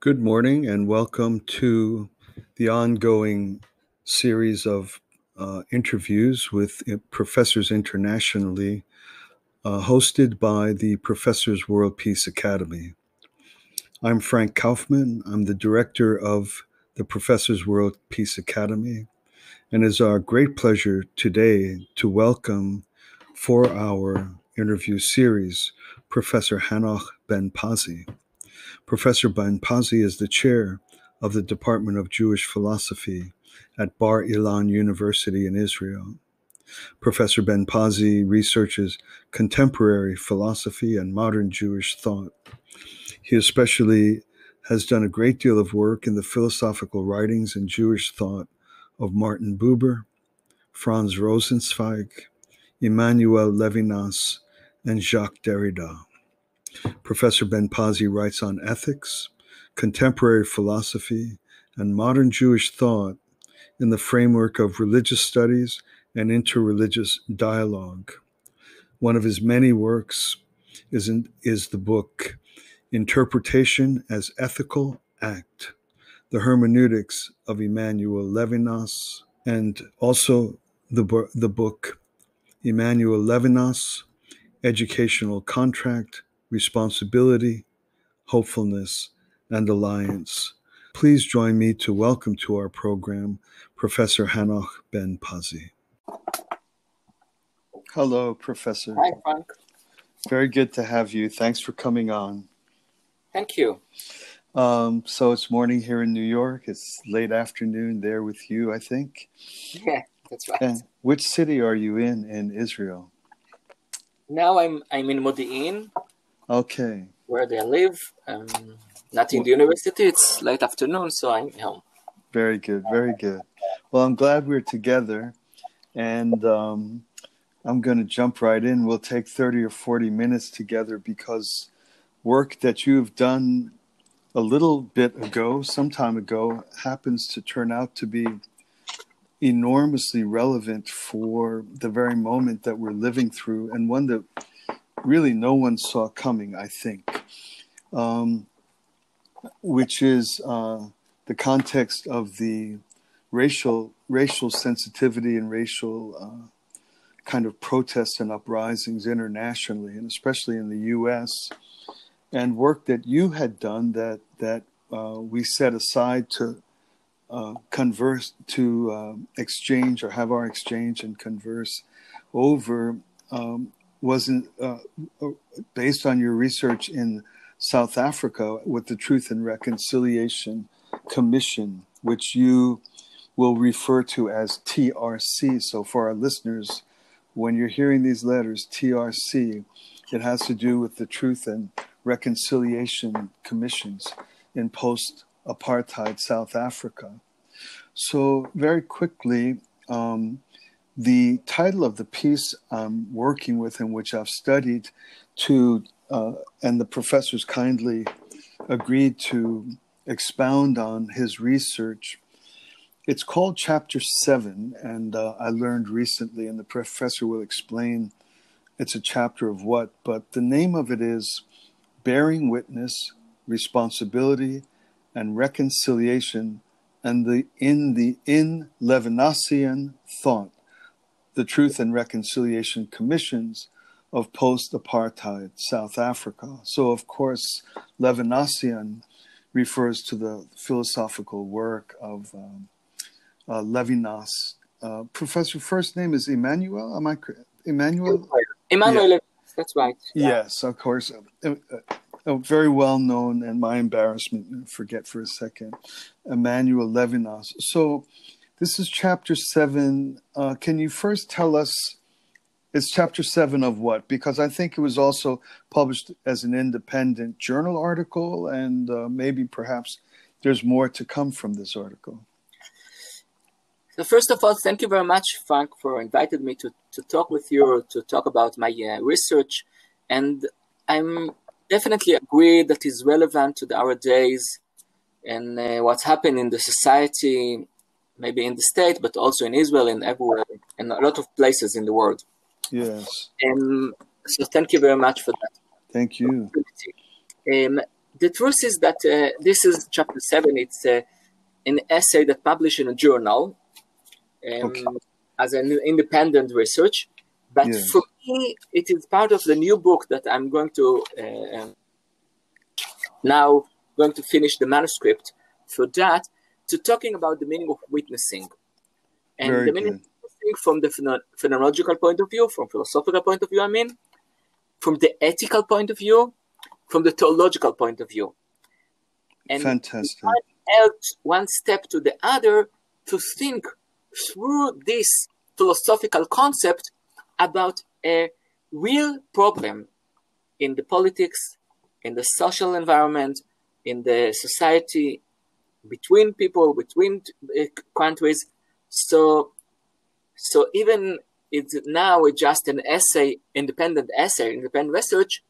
Good morning and welcome to the ongoing series of uh, interviews with professors internationally, uh, hosted by the Professors World Peace Academy. I'm Frank Kaufmann. I'm the director of the Professors World Peace Academy, and it's our great pleasure today to welcome for our interview series Professor Hanoch Ben Pazi. Professor Ben-Pazi is the chair of the Department of Jewish Philosophy at Bar Ilan University in Israel. Professor Ben-Pazi researches contemporary philosophy and modern Jewish thought. He especially has done a great deal of work in the philosophical writings and Jewish thought of Martin Buber, Franz Rosenzweig, Emmanuel Levinas, and Jacques Derrida. Professor Ben-Pazi writes on ethics, contemporary philosophy, and modern Jewish thought in the framework of religious studies and interreligious dialogue. One of his many works is, in, is the book Interpretation as Ethical Act, the hermeneutics of Emmanuel Levinas, and also the, the book Emmanuel Levinas, Educational Contract responsibility, hopefulness, and alliance. Please join me to welcome to our program Professor Hanoch Ben Pazi. Hello, Professor. Hi, Frank. Very good to have you. Thanks for coming on. Thank you. Um, so it's morning here in New York. It's late afternoon there with you, I think. Yeah, that's right. And which city are you in in Israel? Now I'm I'm in Modi'in, Okay. Where they live, um, not in the university. It's late afternoon, so I'm home. Very good, very good. Well, I'm glad we're together, and um, I'm going to jump right in. We'll take 30 or 40 minutes together because work that you've done a little bit ago, some time ago, happens to turn out to be enormously relevant for the very moment that we're living through, and one that really no one saw coming, I think, um, which is uh, the context of the racial racial sensitivity and racial uh, kind of protests and uprisings internationally, and especially in the U.S. And work that you had done that that uh, we set aside to uh, converse, to uh, exchange or have our exchange and converse over um, wasn't uh, based on your research in South Africa with the Truth and Reconciliation Commission, which you will refer to as TRC. So, for our listeners, when you're hearing these letters, TRC, it has to do with the Truth and Reconciliation Commissions in post apartheid South Africa. So, very quickly, um, the title of the piece I'm working with, in which I've studied, to uh, and the professors kindly agreed to expound on his research. It's called Chapter Seven, and uh, I learned recently, and the professor will explain. It's a chapter of what, but the name of it is Bearing Witness, Responsibility, and Reconciliation, and the in the in Levinasian thought the Truth and Reconciliation Commissions of post apartheid South Africa. So, of course, Levinasian refers to the philosophical work of um, uh, Levinas. Uh, Professor, first name is Emmanuel. Am I correct? Emmanuel? Emmanuel, yeah. that's right. Yeah. Yes, of course. Uh, uh, very well known, and my embarrassment, forget for a second, Emmanuel Levinas. So, this is chapter seven. Uh, can you first tell us? It's chapter seven of what? Because I think it was also published as an independent journal article, and uh, maybe perhaps there's more to come from this article. So first of all, thank you very much, Frank, for inviting me to, to talk with you, to talk about my uh, research. And I'm definitely agree that is relevant to our days and uh, what's happened in the society maybe in the state, but also in Israel and everywhere, in a lot of places in the world. Yes. Um, so thank you very much for that. Thank you. Um, the truth is that uh, this is chapter seven. It's uh, an essay that published in a journal um, okay. as an independent research. But yes. for me, it is part of the new book that I'm going to uh, um, now going to finish the manuscript for that to talking about the meaning of witnessing and Very the meaning good. of witnessing from the phenomenological point of view, from philosophical point of view. I mean, from the ethical point of view, from the theological point of view. And Fantastic. Helped one step to the other to think through this philosophical concept about a real problem in the politics, in the social environment, in the society, between people, between uh, countries. So, so even it's now just an essay, independent essay, independent research,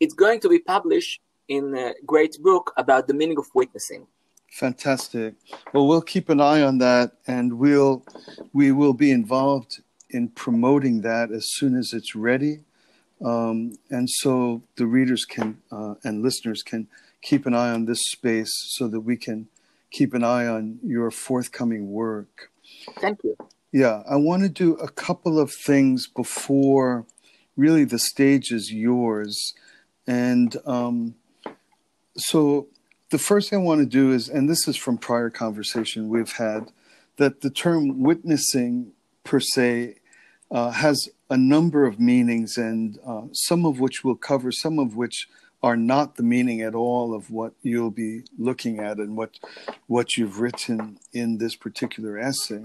it's going to be published in a great book about the meaning of witnessing. Fantastic. Well, we'll keep an eye on that, and we'll we will be involved in promoting that as soon as it's ready, um, and so the readers can uh, and listeners can keep an eye on this space so that we can keep an eye on your forthcoming work. Thank you. Yeah, I want to do a couple of things before really the stage is yours. And um, so the first thing I want to do is, and this is from prior conversation we've had, that the term witnessing per se uh, has a number of meanings, and uh, some of which we'll cover, some of which are not the meaning at all of what you'll be looking at and what what you've written in this particular essay.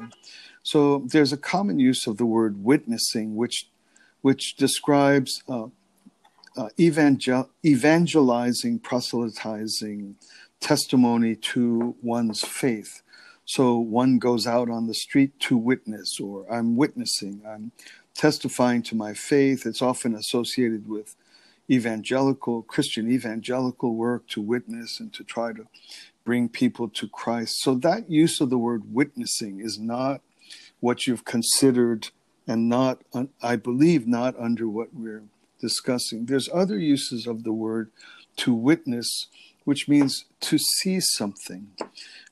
So there's a common use of the word witnessing, which which describes uh, uh, evangel- evangelizing, proselytizing testimony to one's faith. So one goes out on the street to witness, or I'm witnessing, I'm testifying to my faith. It's often associated with evangelical, Christian evangelical work to witness and to try to bring people to Christ. So that use of the word witnessing is not what you've considered and not, I believe, not under what we're discussing. There's other uses of the word to witness, which means to see something.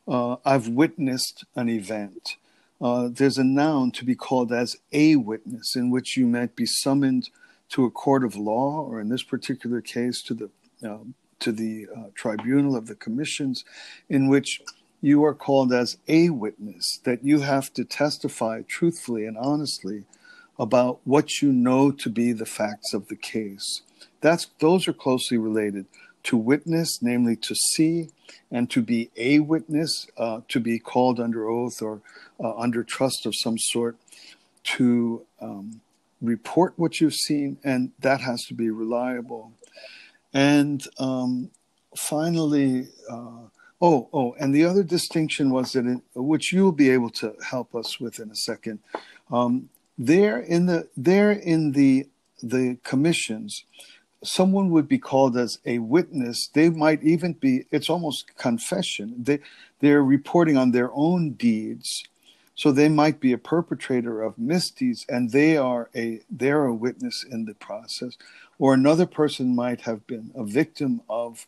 Uh, I've witnessed an event. Uh, there's a noun to be called as a witness, in which you might be summoned to a court of law, or in this particular case, to the uh, to the uh, tribunal of the commissions, in which you are called as a witness, that you have to testify truthfully and honestly about what you know to be the facts of the case. That's those are closely related to witness, namely to see, and to be a witness, uh, to be called under oath or uh, under trust of some sort, to um, report what you've seen, and that has to be reliable. And um, finally, uh, oh, oh, and the other distinction was that, it, which you'll be able to help us with in a second. Um, there in the there in the the commissions, someone would be called as a witness. They might even be. It's almost confession. They they're reporting on their own deeds so they might be a perpetrator of misdeeds, and they are a they're a witness in the process. Or another person might have been a victim of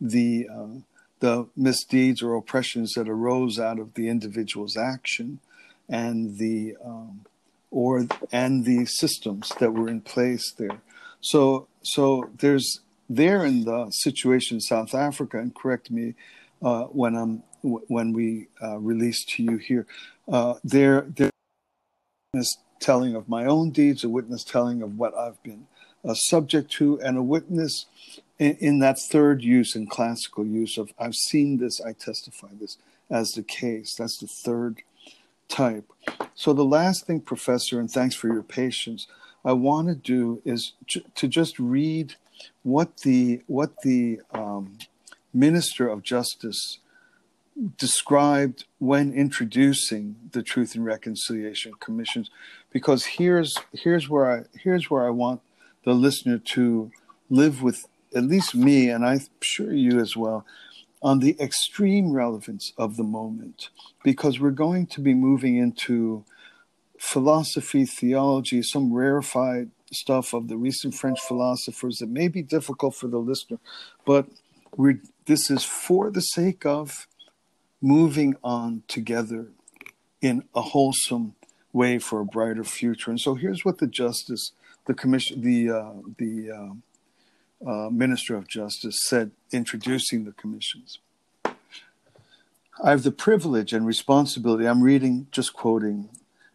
the uh, the misdeeds or oppressions that arose out of the individual's action, and the um, or and the systems that were in place there. So so there's there in the situation in South Africa, and correct me uh, when I'm when we uh, release to you here uh, there witness telling of my own deeds, a witness telling of what I've been uh, subject to, and a witness in, in, that third use, in classical use of I've seen this, I testify this as the case. That's the third type. So the last thing, Professor, and thanks for your patience, I want to do is j- to just read what the what the um, minister of justice described when introducing the Truth and Reconciliation Commissions, because here's here's where I here's where I want the listener to live with at least me, and I'm sure you as well, on the extreme relevance of the moment, because we're going to be moving into philosophy, theology, some rarefied stuff of the recent French philosophers that may be difficult for the listener, but we're this is for the sake of moving on together in a wholesome way for a brighter future. And so here's what the justice, the commission, the uh, the uh, uh, minister of justice said, introducing the commissions. I have the privilege and responsibility. I'm reading, just quoting,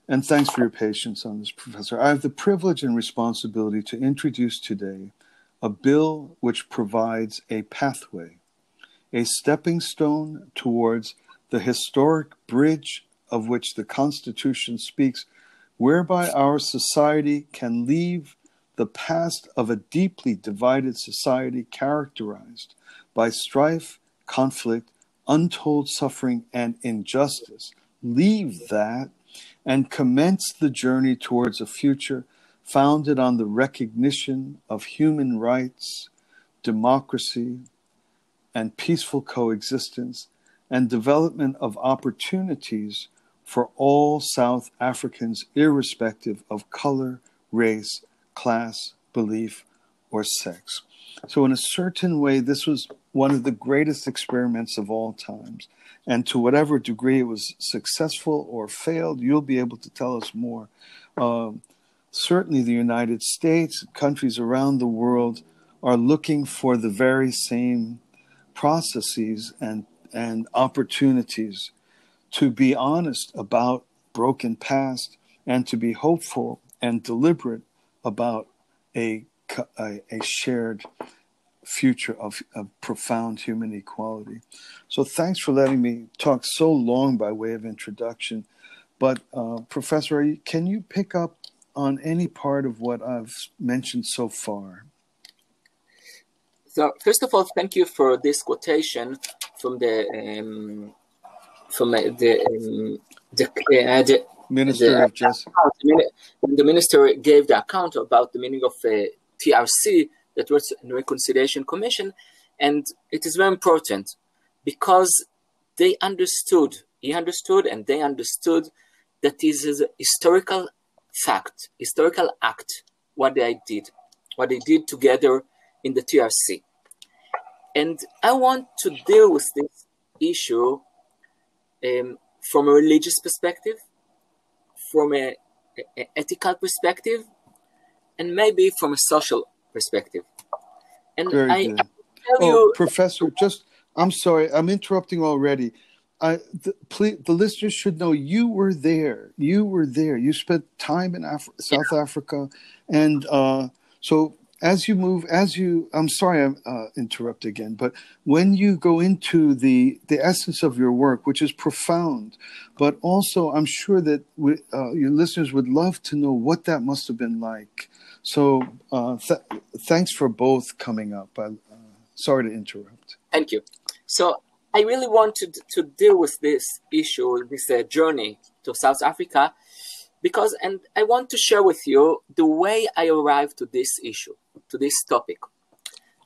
and thanks for your patience on this, Professor. I have the privilege and responsibility to introduce today a bill which provides a pathway, a stepping stone towards the historic bridge of which the Constitution speaks, whereby our society can leave the past of a deeply divided society characterized by strife, conflict, untold suffering, and injustice. Leave that and commence the journey towards a future founded on the recognition of human rights, democracy, and peaceful coexistence, and development of opportunities for all South Africans, irrespective of color, race, class, belief, or sex. So, in a certain way, this was one of the greatest experiments of all times. And to whatever degree it was successful or failed, you'll be able to tell us more. Um, certainly, the United States, countries around the world are looking for the very same processes and, and opportunities to be honest about broken past and to be hopeful and deliberate about a, a, a shared future of, of, profound human equality. So, thanks for letting me talk so long by way of introduction. But, uh, Professor, can you pick up on any part of what I've mentioned so far? So, first of all, thank you for this quotation from the um, from the um, the, uh, the Minister the, of Justice. The minister gave the account about the meaning of uh, TRC, the Truth and Reconciliation Commission, and it is very important because they understood, he understood, and they understood that this is a historical fact, historical act, what they did, what they did together in the TRC. And I want to deal with this issue um, from a religious perspective, from a, a, ethical perspective, and maybe from a social perspective. And Very I, good. I oh, you, Professor, just I'm sorry, I'm interrupting already. I, the, please, the listeners should know you were there. You were there. You spent time in Af- South yeah. Africa, and uh, so as you move as you i'm sorry i'm uh, interrupt again but when you go into the the essence of your work which is profound but also i'm sure that we, uh, your listeners would love to know what that must have been like. So uh, th- thanks for both coming up. I, uh, sorry to interrupt. Thank you. So i really wanted to deal with this issue this uh, journey to south africa because and i want to share with you the way i arrived to this issue to this topic.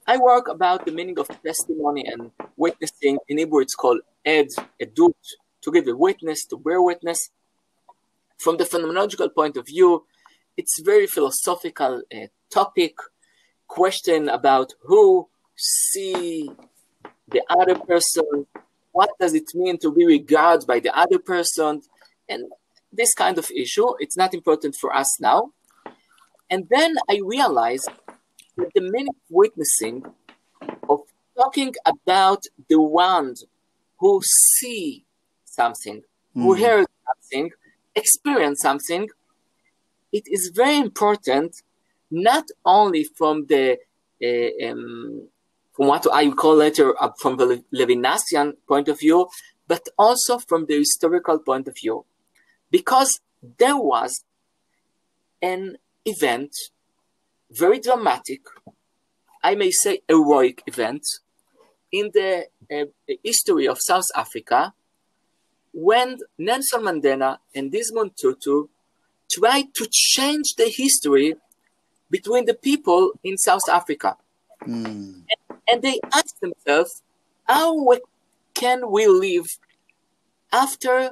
I work about the meaning of testimony and witnessing in hebrew it's called ed edut to give a witness to bear witness. From the phenomenological point of view it's very philosophical uh, topic question about who see the other person what does it mean to be regarded by the other person and this kind of issue. It's not important for us now. And then I realized that the of witnessing, of talking about the ones who see something, mm. who hmm. hear something, experience something, it is very important not only from the uh, um, from what I call later uh, from the Levinasian point of view, but also from the historical point of view because there was an event, very dramatic, I may say heroic event, in the uh, history of South Africa when Nelson Mandela and Desmond Tutu tried to change the history between the people in South Africa. Mm. And, and they asked themselves, how can we live after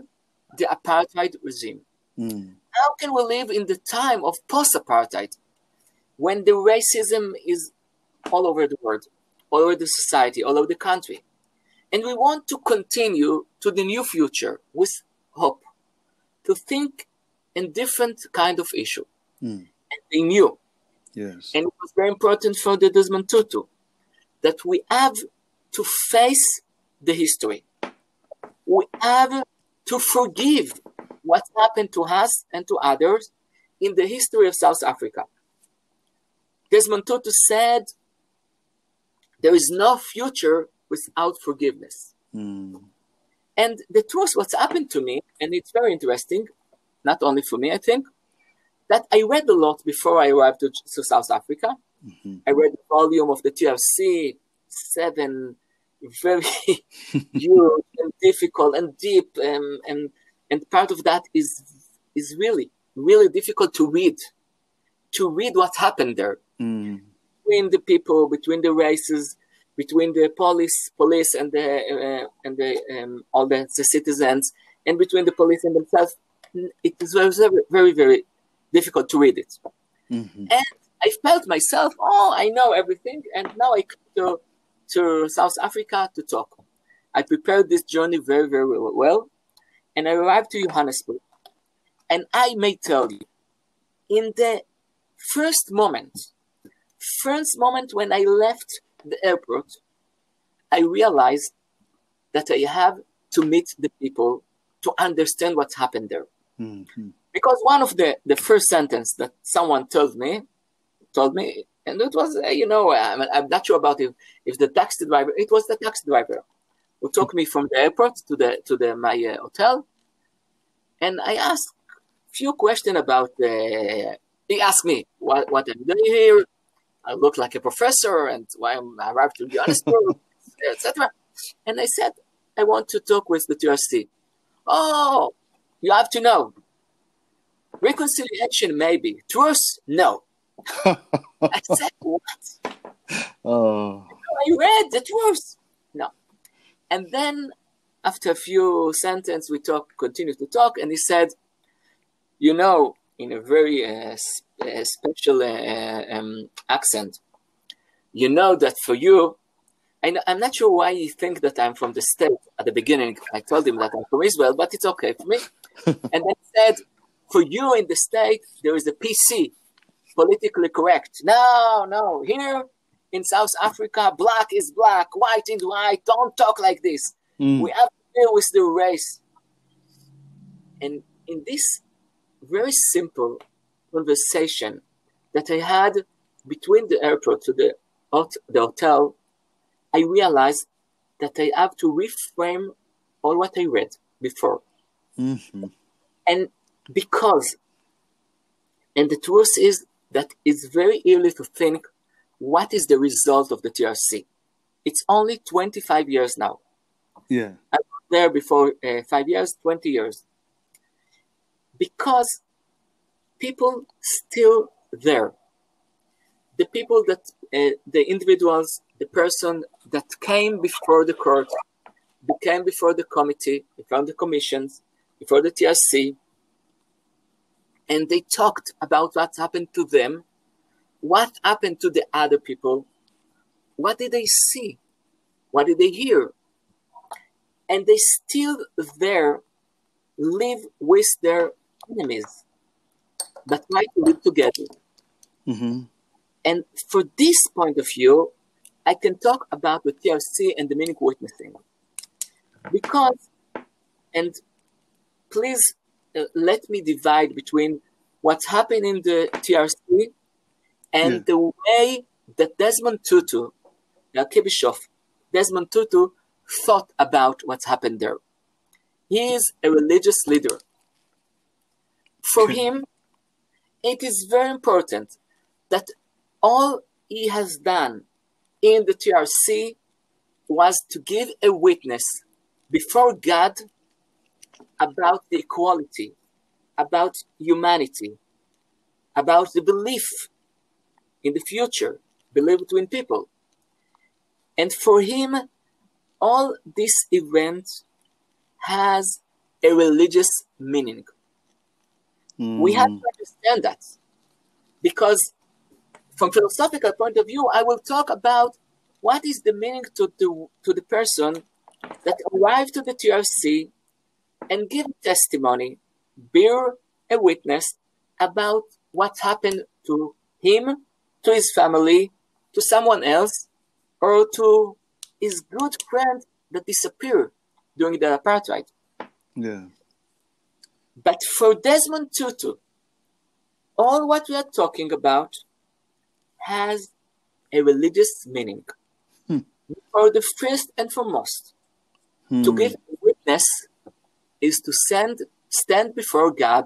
the apartheid regime. Mm. How can we live in the time of post apartheid when the racism is all over the world, all over the society, all over the country. And we want to continue to the new future with hope, to think in different kind of issue. Mm. And they knew. Yes. And it was very important for the Desmond Tutu that we have to face the history. We have to forgive what happened to us and to others in the history of South Africa. Desmond Tutu said, There is no future without forgiveness. Mm. And the truth, what's happened to me, and it's very interesting, not only for me, I think, that I read a lot before I arrived to, to South Africa. Mm-hmm. I read the volume of the TRC, seven very huge and difficult and deep, um, and and part of that is is really really difficult to read, to read what happened there Mm. between the people, between the races, between the police, police and the uh, and the um, all the, the citizens, and between the police and themselves. It is very very very, difficult to read it. hmm And I felt myself, oh, I know everything, and now I come to to South Africa to talk. I prepared this journey very very well, and I arrived to Johannesburg. And I may tell you, in the first moment, first moment when I left the airport, I realized that I have to meet the people to understand what's happened there. hmm Because one of the, the first sentence that someone told me, told me, and it was, uh, you know, I'm, I'm not sure about if, if the taxi driver, it was the taxi driver who took me from the airport to the to the my uh, hotel, and I asked few questions about the. He asked me what what I'm doing here. I look like a professor, and why I'm arrived to Johannesburg, etc. And I said I want to talk with the TRC. Oh, you have to know. Reconciliation, maybe. Truth, no. I said, what? oh. I read the truth. And then after a few sentences, we talk, continue to talk, and he said, you know, in a very uh, uh, special uh, um, accent, you know that for you, I I'm not sure why you think that I'm from the state at the beginning. I told him that I'm from Israel, but it's okay for me. and then he said, for you in the state, there is a PC, politically correct. No, no, here in South Africa, black is black, white is white. Don't talk like this. Mm. We have to deal with the race. And in this very simple conversation that I had between the airport to the, the hotel, I realized that I have to reframe all what I read before. hmm And because, and the truth is that it's very early to think what is the result of the TRC. It's only 25 years now. Yeah. I was There before uh, five years, 20 years. Because people still there. The people that, uh, the individuals, the person that came before the court, came before the committee, before the commissions, before the TRC, and they talked about what happened to them, what happened to the other people, what did they see, what did they hear, and they still there live with their enemies, but try to live together. hmm And for this point of view, I can talk about the TRC and the meaning witnessing. Because, and please uh, let me divide between what's happened in the TRC and Yeah. the way that Desmond Tutu, the Kibishov, Desmond Tutu thought about what's happened there. He is a religious leader. For him, it is very important that all he has done in the TRC was to give a witness before God about the equality, about humanity, about the belief in the future, belief between people. And for him, all this event has a religious meaning. Hmm. We have to understand that because from philosophical point of view, I will talk about what is the meaning to the, to the person that arrived to the TRC and give testimony, bear a witness about what happened to him, to his family, to someone else, or to his good friend that disappeared during the apartheid. Yeah. But for Desmond Tutu, all what we are talking about has a religious meaning. Hmm. For the first and foremost, Hmm. to give witness is to send, stand before God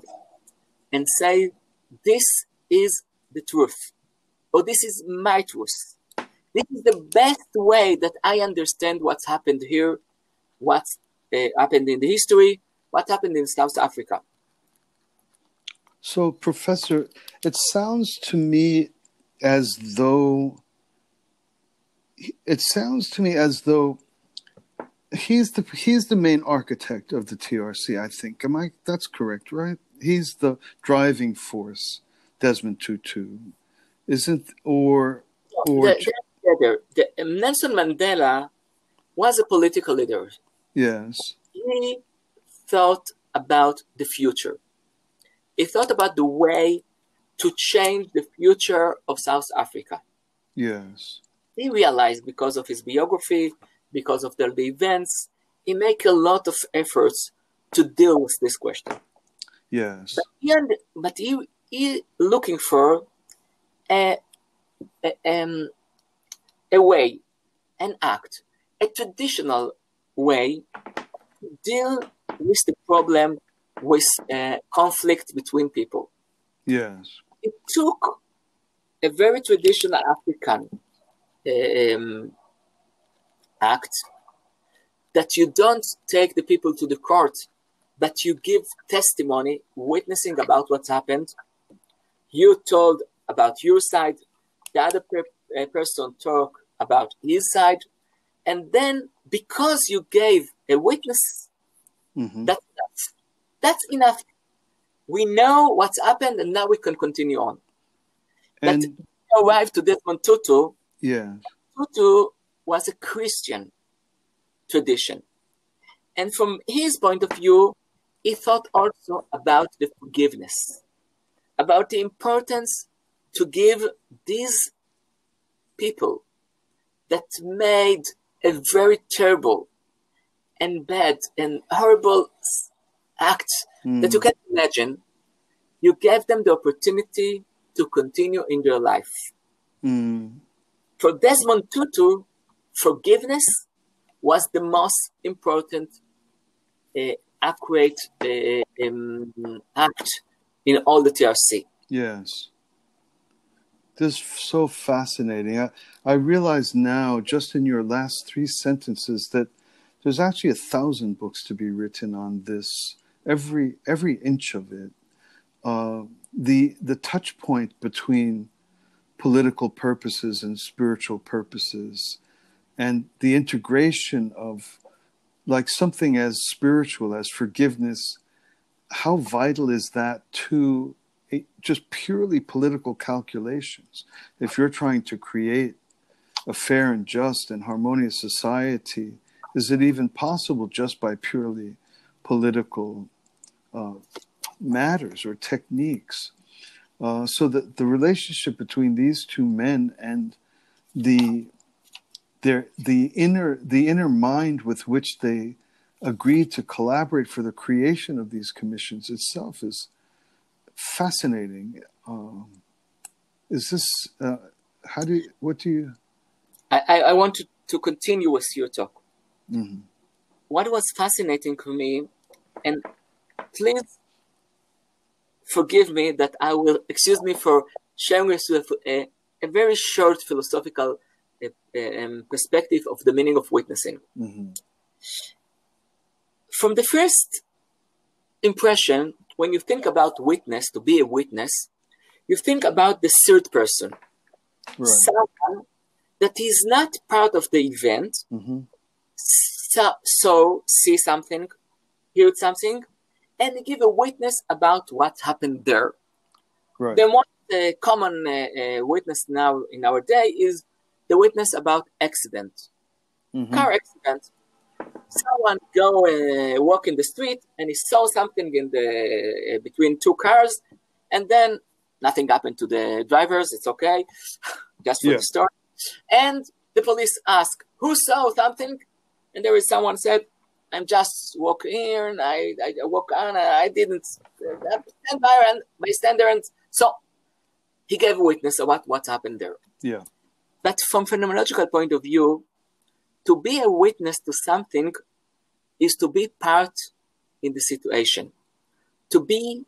and say, This is the truth, or this is my truth. This is the best way that I understand what's happened here, what's uh, happened in the history, what happened in South Africa. So, Professor, it sounds to me as though it sounds to me as though he's the he's the main architect of the TRC. I think. Am I? That's correct, right? He's the driving force. Desmond Tutu, isn't or or The- the- the- Nelson Mandela was a political leader. yes, He thought about the future. He thought about the way to change the future of South Africa. yes, He realized because of his biography, because of the, events, he make a lot of efforts to deal with this question. yes, But he, but he, he looking for a, a, um, a way, an act, a traditional way to deal with the problem with uh, conflict between people. yes, It took a very traditional African um, act that you don't take the people to the court, but you give testimony, witnessing about what happened. You told about your side, the other per- uh, person talk about his side, and then because you gave a witness, hmm that's enough. That's enough. We know what's happened, and now we can continue on. But and arrived to Desmond Tutu, Yeah, Tutu was a Christian tradition. And from his point of view, he thought also about the forgiveness, about the importance to give these people that made a very terrible and bad and horrible act that you can imagine, you gave them the opportunity to continue in their life Mm. for Desmond Tutu, forgiveness was the most important uh, accurate uh, um, act in all the TRC. Yes. This is so fascinating. I, I realize now, just in your last three sentences, that there's actually a thousand books to be written on this. Every every inch of it, uh, the the touch point between political purposes and spiritual purposes, and the integration of like something as spiritual as forgiveness. How vital is that to just purely political calculations. If you're trying to create a fair and just and harmonious society, is it even possible just by purely political uh, matters or techniques? Uh, so that the relationship between these two men and the their the inner the inner mind with which they agreed to collaborate for the creation of these commissions itself is fascinating. Um, is this uh, how do you, what do you? I, I, want to, to continue with your talk. mhm. What was fascinating for me, and please forgive me that I will, excuse me for sharing with you a, a very short philosophical uh, um, perspective of the meaning of witnessing. Mhm. from the first impression, when you think about witness, to be a witness, you think about the third person, Right. someone that is not part of the event, hmm so, so see something, hear something, and give a witness about what happened there. Right. The most uh, common uh, uh, witness now in our day is the witness about accident, Mhm. car accident. Someone go uh, walk in the street and he saw something in the uh, between two cars, and then nothing happened to the drivers. It's okay, just for Yeah. the story. And the police ask who saw something, and there is someone said, "I'm just walking here, and I I walk on, and I didn't uh, stand by and bystander." And so he gave witness about what what happened there. Yeah. But from phenomenological point of view, to be a witness to something is to be part in the situation, to be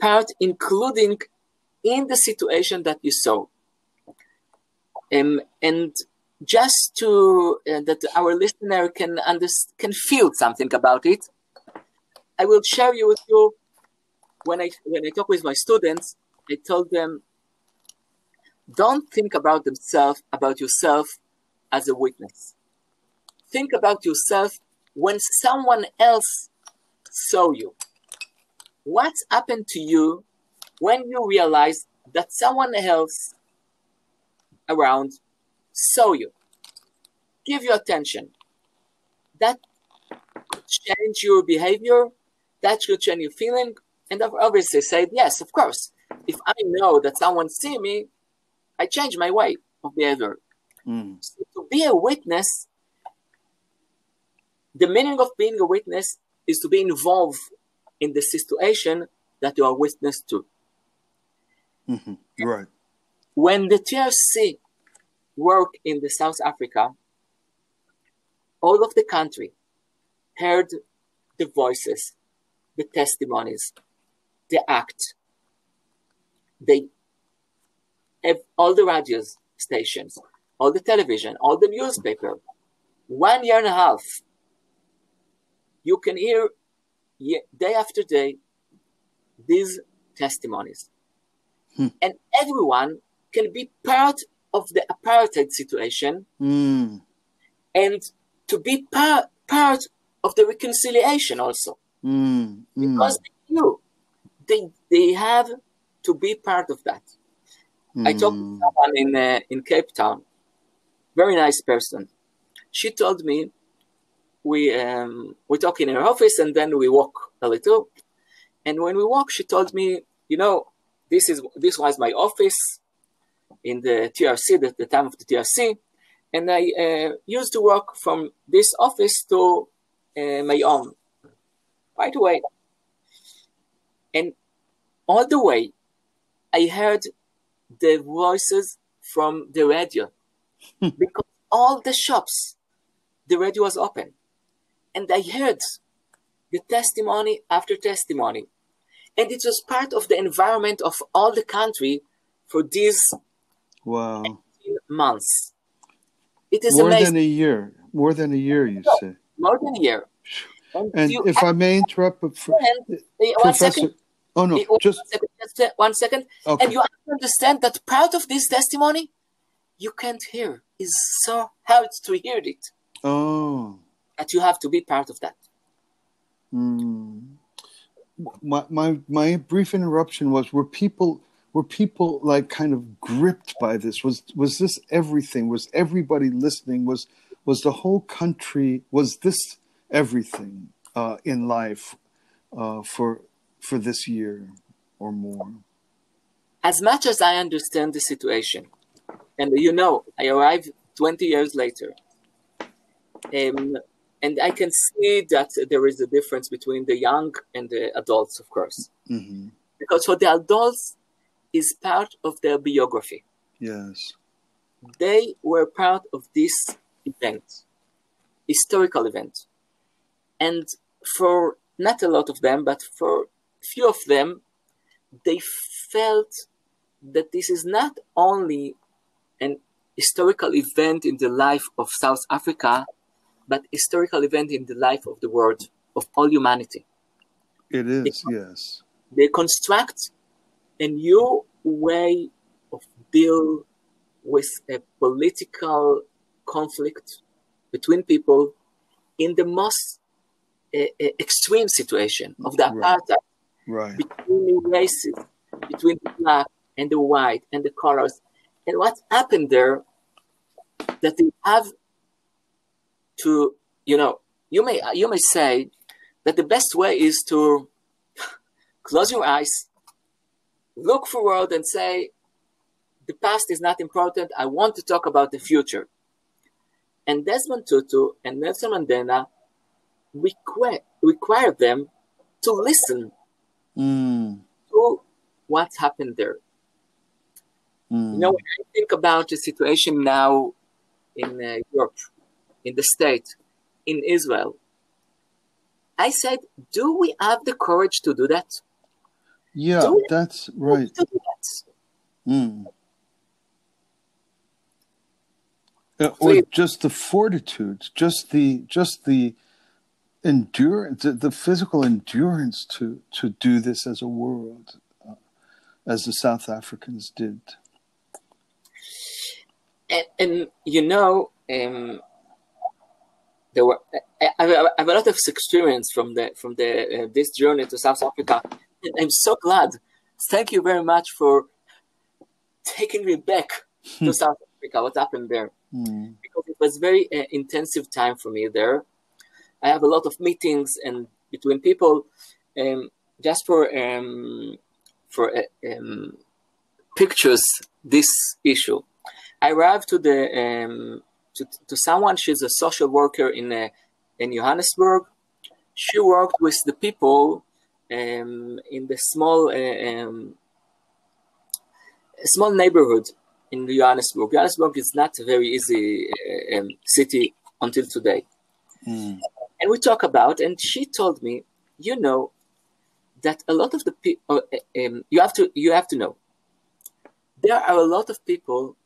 part, including in the situation that you saw. Um, and just to uh, that our listener can can feel something about it, I will share you with you when I when I talk with my students. I told them, don't think about themselves about yourself as a witness. Think about yourself when someone else saw you. What's happened to you when you realized that someone else around saw you? Give you attention. That change your behavior. That should change your feeling. And I've obviously said, yes, of course. If I know that someone see me, I change my way of behavior. Mm. So to be a witness, the meaning of being a witness is to be involved in the situation that you are witness to. Mhm. Right. When the TRC worked in the South Africa, all of the country heard the voices, the testimonies, the act. They have all the radio stations, all the television, all the newspaper. One year and a half, you can hear day after day these testimonies. Hmm. And everyone can be part of the apartheid situation Mm. and to be part, part of the reconciliation also Mm. Mm. because they knew they, they have to be part of that. I talked to someone in, uh, in Cape Town, very nice person. She told me we um, we talk in her office and then we walk a little. And when we walk, she told me, you know, this is this was my office in the TRC, the, the time of the TRC, and I uh, used to work from this office to uh, my own, right away. And all the way, I heard the voices from the radio because all the shops, the radio was open. And I heard the testimony after testimony. And it was part of the environment of all the country for these Wow. months. It is More amazing. than a year. More than a year, you say. More than a year. And, And you if I may interrupt, for, eh, one Professor. second, Oh no, one just second, just, uh, one second. okay. And you have to understand that part of this testimony you can't hear. Is so hard to hear it Oh. That you have to be part of that. Mm. My my my brief interruption was were people were people like kind of gripped by this was was this everything was everybody listening was was the whole country was this everything uh, in life uh, for for this year or more As much as I understand the situation, and you know, I arrived 20 years later, um, and I can see that there is a difference between the young and the adults, of course, hmm because for the adults is part of their biography. yes they were part of this event, historical event. And for not a lot of them, but for few of them, they felt that this is not only an historical event in the life of South Africa, but historical event in the life of the world, of all humanity. it is yes They construct a new way of deal with a political conflict between people in the most uh, extreme situation of the Right. apartheid right between the races, between the black and the white and the colors. And what happened there that they have to, you know, you may you may say that the best way is to close your eyes, look forward, and say, the past is not important. I want to talk about the future. And Desmond Tutu and Nelson Mandela require, require them to listen Mm. to what happened there. Mm. You know, when I think about the situation now in uh, Europe, in the state, in Israel, I said, do we have the courage to do that? yeah, do that's right. That? Mm. Uh, or just the fortitude, just the just the endurance, the, the physical endurance to to do this as a world, uh, as the South Africans did. and, and you know, um, there were I, I have- I have a lot of experience from the from the uh, this journey to South Africa. And I'm so glad. Thank you very much for taking me back to South Africa. What happened there? Mm. Because it was very uh, intensive time for me there. I have a lot of meetings and between people, um, just for um, for uh, um, pictures this issue. I arrived to the um, to, to someone. She's a social worker in uh, in Johannesburg. She worked with the people um, in the small uh, um, small neighborhood in Johannesburg. Johannesburg is not a very easy uh, um, city until today. Mm. And we talk about, and she told me, you know, that a lot of the people, um, you have to you have to know, there are a lot of people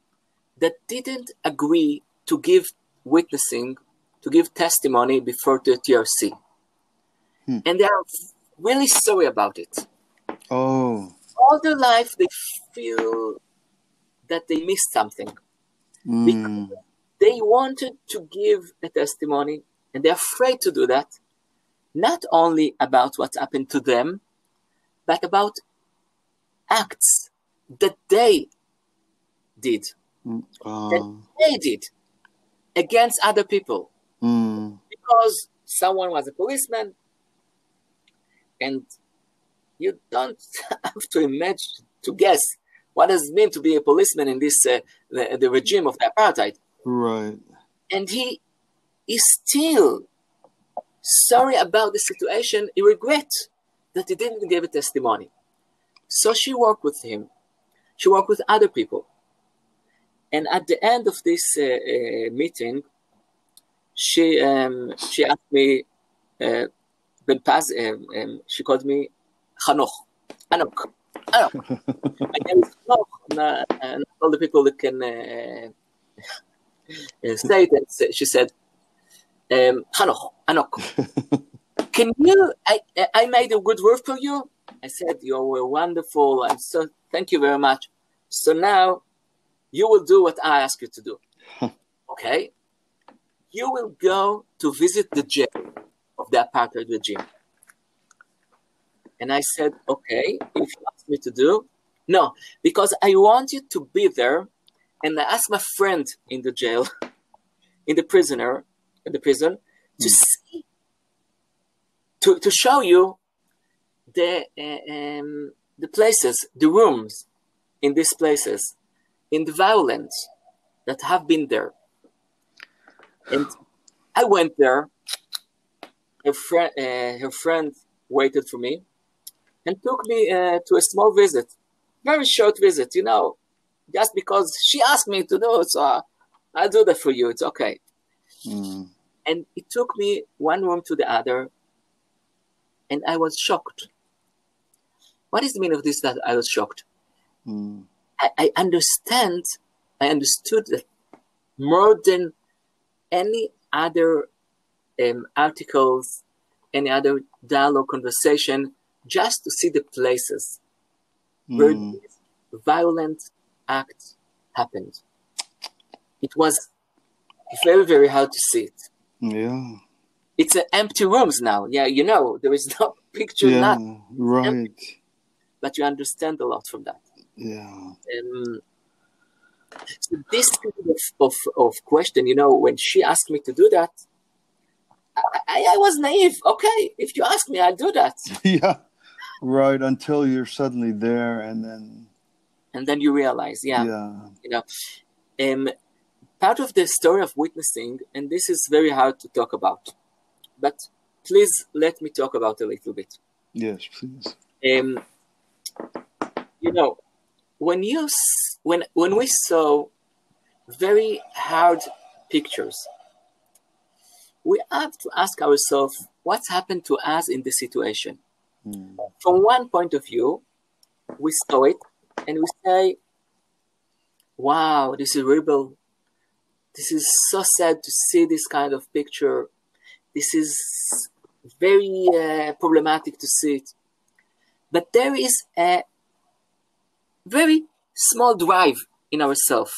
that didn't agree to give witnessing, to give testimony before the TRC, Hmm. and they are really sorry about it. Oh, All their life, they feel that they missed something. mm. they wanted to give a testimony and they're afraid to do that not only about what happened to them but about acts that they did Oh. they did against other people Mm. because someone was a policeman and you don't have to imagine to guess what does it mean to be a policeman in this uh, the, the regime of the apartheid Right. and he is still sorry about the situation. He regrets that he didn't give a testimony. So she worked with him. She worked with other people. And at the end of this uh, uh, meeting, she um, she asked me, uh, Ben Paz, um, um, she called me Hanoch. Hanok. Hanok. My name is Hanoch. And, uh, and all the people that can uh, uh, say it, she said, um, Hanoch, Hanok. Can you? I I made a good word for you. I said you were wonderful. I'm so thank you very much. So now you will do what I ask you to do. okay? You will go to visit the jail of the apartheid regime. And I said, okay, if you ask me to do, no, because I want you to be there. And I asked my friend in the jail, in the prisoner, in the prison, to see, to, to show you the uh, um, the places, the rooms in these places, in the violence that have been there. And I went there. Her friend, uh, her friend waited for me, and took me uh, to a small visit, very short visit. You know, just because she asked me to do it, so I'll do that for you. It's okay. Mm. And it took me one room to the other, and I was shocked. What is the meaning of this? That I was shocked. Mm. I, I understand, I understood that more than any other um, articles, any other dialogue, conversation, just to see the places where Mm. these violent acts happened. It was very, very hard to see it. Yeah. It's an empty rooms now. Yeah, you know, there is no picture, Yeah. not, Right. but you understand a lot from that. Yeah. Um, So this kind of, of, of question, you know, when she asked me to do that, I, I was naive. Okay, if you ask me, I'll do that. yeah, right. Until you're suddenly there, and then and then you realize, yeah, yeah, you know, um, part of the story of witnessing, and this is very hard to talk about, but please let me talk about a little bit. Yes, please. Um, you know, when you when when we saw very hard pictures we have to ask ourselves what's happened to us in this situation. Mm. From one point of view, we saw it and we say, wow, this is horrible. This is so sad to see this kind of picture. This is very uh, problematic to see it. But there is a very small drive in ourselves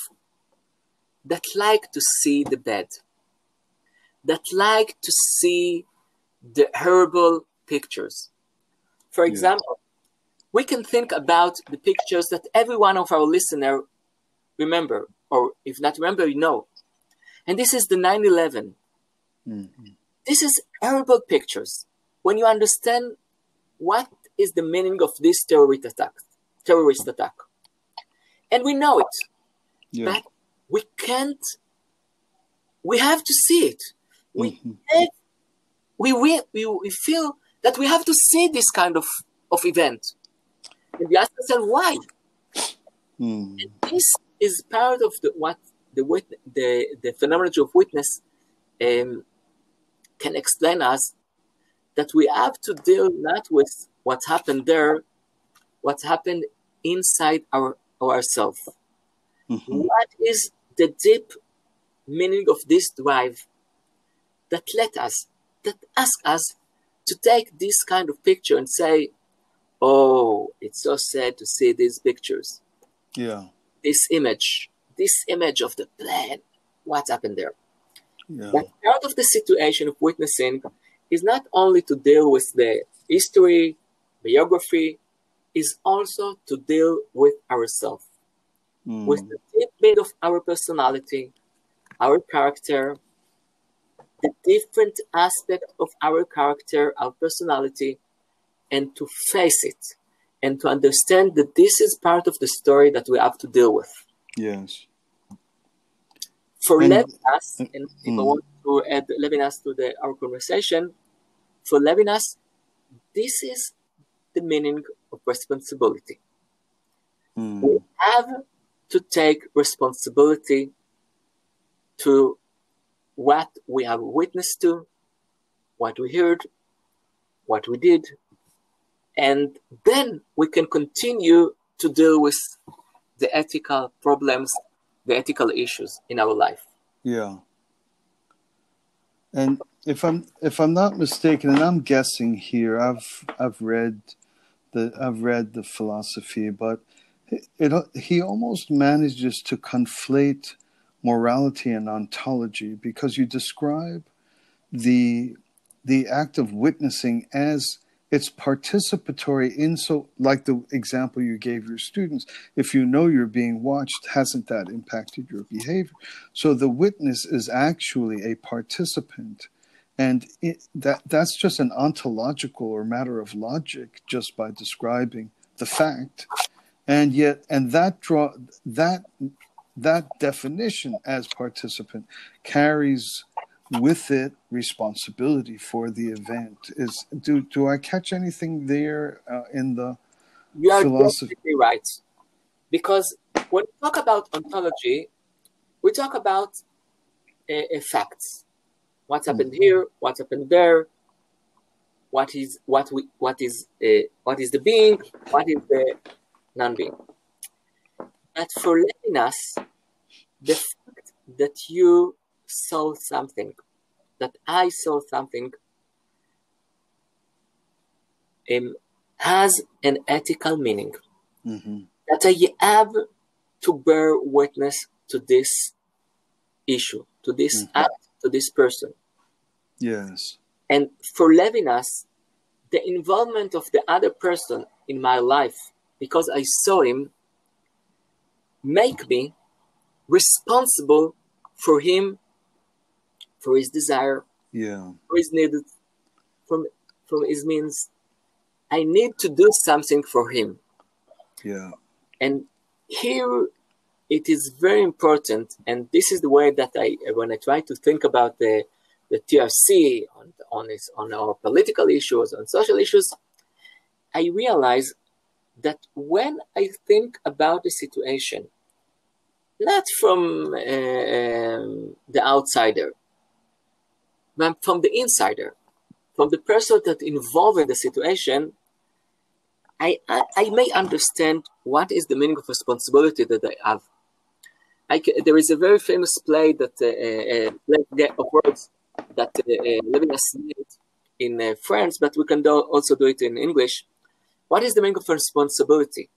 that like to see the bad that like to see the horrible pictures. For example, yeah. we can think about the pictures that every one of our listener remember, or if not remember, you know. And this is the 9-11. Mm-hmm. This is horrible pictures. When you understand what is the meaning of this terrorist attack, terrorist attack, and we know it, yeah. but we can't. We have to see it we, mm-hmm. we, we, we, we feel that we have to see this kind of, of event. And we ask ourselves why. Mm. And this is part of the, what the, the, the phenomenology of witness um, can explain us that we have to deal not with what happened there, what happened inside our ourselves. Mm-hmm. What is the deep meaning of this drive that let us, that ask us to take this kind of picture and say, oh, it's so sad to see these pictures. Yeah. This image, this image of the plane, what happened there? Yeah. But part of the situation of witnessing is not only to deal with the history, biography, is also to deal with ourselves, mm. with the deep bit of our personality, our character, the different aspect of our character, our personality, and to face it and to understand that this is part of the story that we have to deal with. Yes. For and, Levinas, and if mm. I want to add Levinas to the, our conversation, for Levinas, this is the meaning of responsibility. Mm. We have to take responsibility to what we have witnessed to, what we heard, what we did, and then we can continue to deal with the ethical problems, the ethical issues in our life. Yeah. And if I'm if I'm not mistaken, and I'm guessing here, I've I've read I've read the philosophy, but it, it he almost manages to conflate morality and ontology because you describe the the act of witnessing as it's participatory in so like the example you gave your students if you know you're being watched hasn't that impacted your behavior? So the witness is actually a participant and it, that that's just an ontological or matter of logic just by describing the fact. And yet and that draw that that definition as participant carries with it responsibility for the event. Is do do i catch anything there uh, in the you are philosophy? right. Because when we talk about ontology we talk about uh, facts what's happened mm-hmm. here what's happened there what is what we what is uh, what is the being what is the non-being but for Levinas, the fact that you saw something, that I saw something, um, has an ethical meaning. Mm-hmm. That I have to bear witness to this issue, to this mm-hmm. act, to this person. Yes. And for Levinas, the involvement of the other person in my life, because I saw him, make me responsible for him, for his desire, Yeah. for his need, from from his means. I need to do something for him. Yeah. And here it is very important, and this is the way that I, when I try to think about the the TRC on on its, on our political issues, on social issues, I realize that when I think about the situation, not from uh, the outsider, but from the insider, from the person that involved in the situation, I, I, I may understand what is the meaning of responsibility that I have. I ca- there is a very famous play that uh, uh, play of words that uh, uh, Levinas in uh, French, but we can do, also do it in English. What is the meaning of responsibility?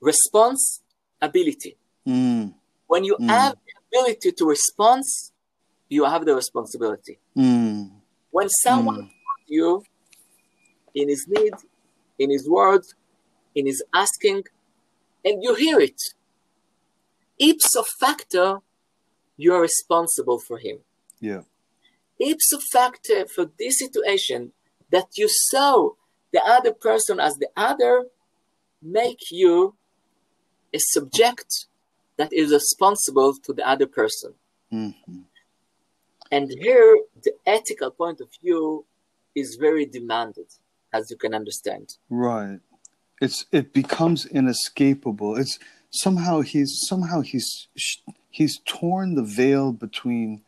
Responsibility. Mm. When you Mm. have the ability to respond, you have the responsibility. Mm. When someone Mm. you in his need, in his word, in his asking, and you hear it. Ipso facto, you are responsible for him. Yeah. Ipso facto for this situation that you saw the other person as the other make you a subject that is responsible to the other person. hmm And here, the ethical point of view is very demanded, as you can understand. Right. It's it becomes inescapable. It's somehow he's somehow he's he's torn the veil between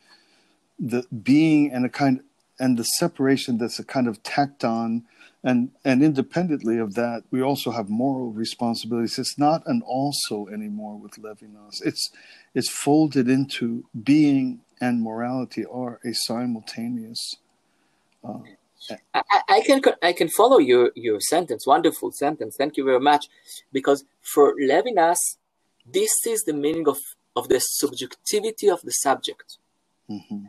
the being and a kind and the separation that's a kind of tacked on. And and independently of that we also have moral responsibilities. It's not an also anymore with levinas. It's it's folded into being and morality are a simultaneous uh, I, I- can I can follow your your sentence. Wonderful sentence. Thank you very much. Because for Levinas, this is the meaning of of the subjectivity of the subject. mhm.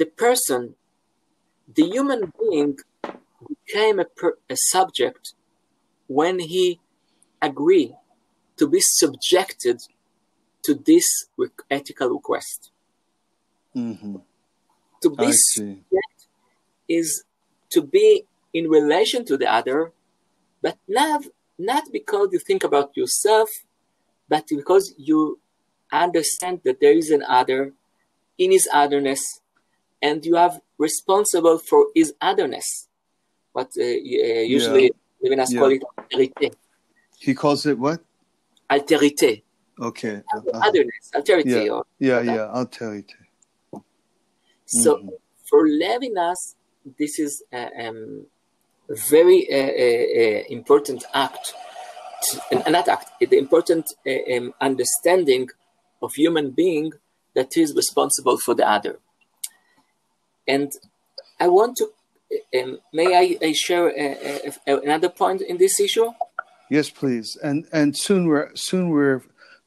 The person, the human being, became a, per, a subject when he agreed to be subjected to this ethical request. Mhm. To be see. is to be in relation to the other, but not, not because you think about yourself, but because you understand that there is an other in his otherness, and you are responsible for his otherness. What uh, uh, usually Levinas Yeah. call it alterité. he calls it what Alterité. okay uh-huh. Otherness, alterity. Yeah. Or, Yeah, yeah, I'll tell you. too. So Mhm. for Levinas, this is a um, very uh, uh, uh, important act, to, not act, the important uh, um, understanding of human being that is responsible for the other. And I want to, um, may I, I share uh, uh, another point in this issue? Yes, please. And and soon we're soon we're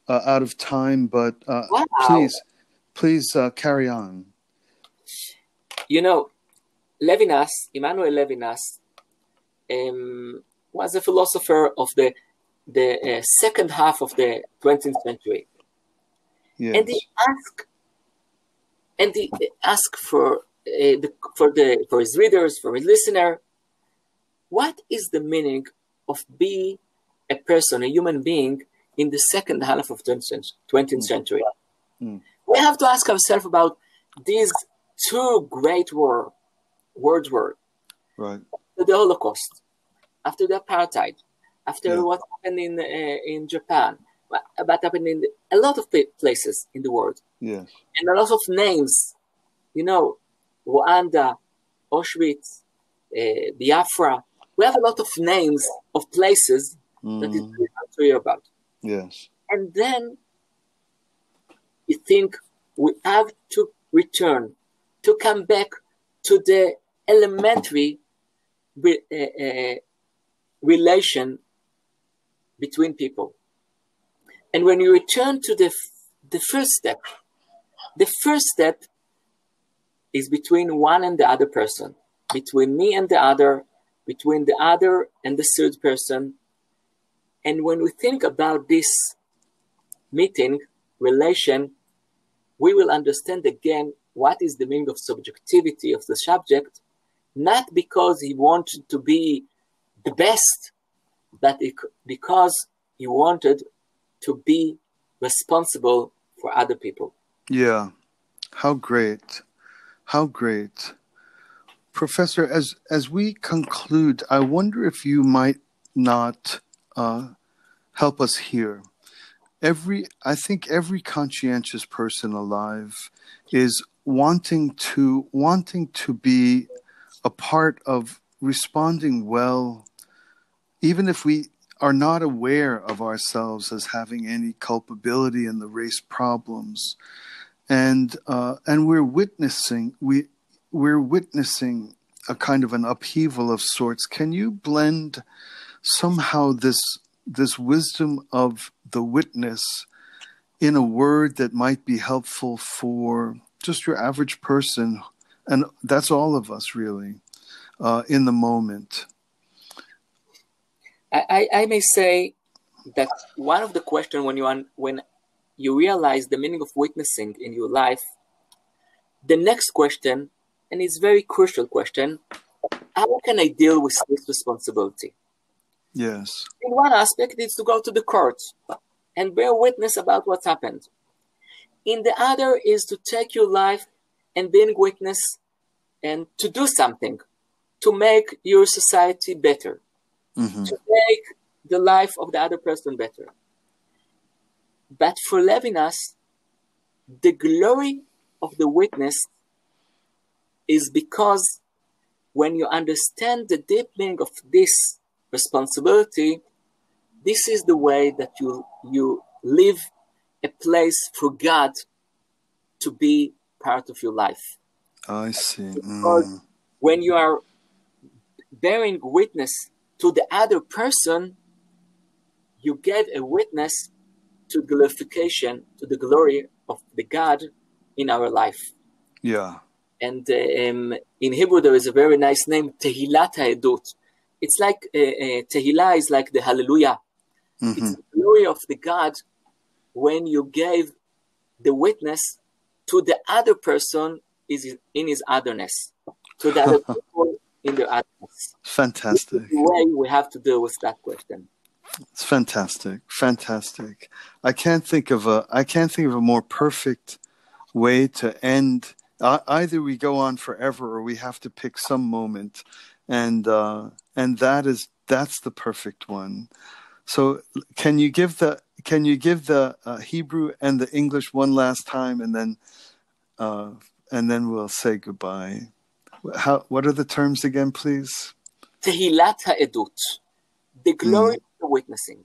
uh, out of time, but uh, Wow. please, please uh, carry on. You know, Levinas, Emmanuel Levinas, um, was a philosopher of the the uh, second half of the 20th century, Yes. and he asked and he asked for uh, the, for the for his readers, for his listener, what is the meaning of be a person, a human being, in the second half of 20th century? 20th century? Mm. We have to ask ourselves about these two great war, world war, right. after the Holocaust, after the apartheid, after Yeah. what happened in uh, in Japan, what, what happened in a lot of places in the world, Yes. and a lot of names, you know, Rwanda, Auschwitz, uh, Biafra. We have a lot of names of places that is Mhm. very hard to hear about. Yes. And then you think we have to return, to come back to the elementary re- uh, uh, relation between people. And when you return to the, f- the first step, the first step is between one and the other person, between me and the other, between the other and the third person. And when we think about this meeting, relation, we will understand again what is the meaning of subjectivity of the subject, not because he wanted to be the best, but because he wanted to be responsible for other people. Yeah. How great. How great. Professor, as as we conclude, I wonder if you might not uh, help us here. Every, I think, every conscientious person alive is wanting to wanting to be a part of responding well, even if we are not aware of ourselves as having any culpability in the race problems, and uh, and we're witnessing we we're witnessing a kind of an upheaval of sorts. Can you blend somehow this this wisdom of the witness in a word that might be helpful for just your average person, and that's all of us really, uh, in the moment? I, I may say that one of the questions when you when you realize the meaning of witnessing in your life, the next question and it's very crucial question how can i deal with this responsibility? Yes. In one aspect it's to go to the court and bear witness about what's happened. In the other is to take your life and being witness and to do something to make your society better mm-hmm. to make the life of the other person better but for levinas the glory of the witness is because when you understand the deep meaning of this responsibility, this is the way that you you live a place for God to be part of your life. I see. Mm. when you are bearing witness to the other person, you gave a witness to glorification, to the glory of the God in our life. Yeah. And um, in Hebrew, there is a very nice name, Tehilat Ha'edut. It's like uh, uh, Tehillah is like the Hallelujah. Mm-hmm. It's the glory of the God when you gave the witness to the other person is in his otherness, to the other people in their otherness. Fantastic. the way we have to deal with that question. It's fantastic, fantastic. I can't think of a I can't think of a more perfect way to end uh, either we go on forever or we have to pick some moment and uh, and that is that's the perfect one so can you give the can you give the uh, hebrew and the english one last time and then uh, and then we'll say goodbye. How what are the terms again please? Tehilat ha'edut. The glory mm. of the witnessing.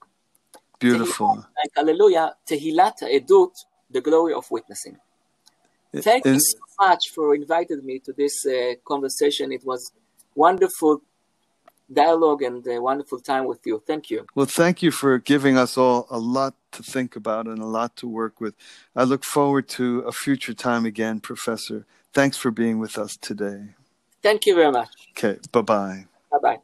Beautiful. Like hallelujah tehilat ha'edut the glory of witnessing. Thank you so much for inviting me to this uh, conversation. It was wonderful dialogue and a wonderful time with you. Thank you. Well, thank you for giving us all a lot to think about and a lot to work with. I look forward to a future time again, Professor. Thanks for being with us today. Thank you very much. Okay, bye bye. Bye bye.